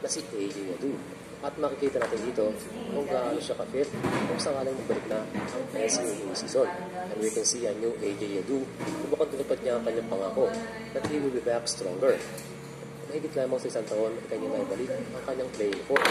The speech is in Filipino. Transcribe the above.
na si AJ Yadu. At makikita natin dito kung gaano siya ka-fit kung sakaling magbalik na ang NCAA season. And we can see a new AJ Yadu kung mukhang tinupad niya ang kanyang pangako that he will be back stronger. Mahigit lamang sa isang taon ay kanya naibalik ang kanyang playing form.